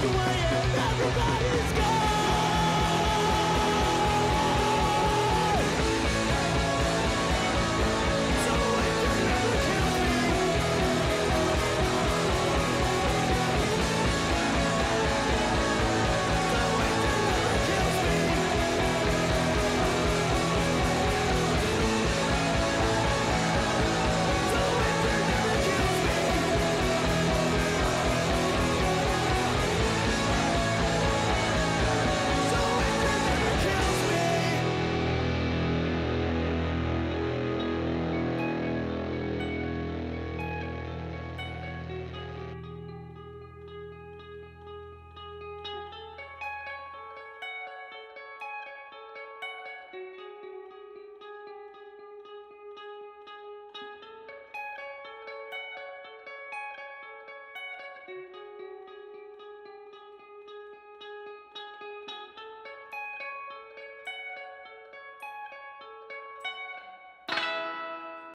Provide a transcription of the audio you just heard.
the way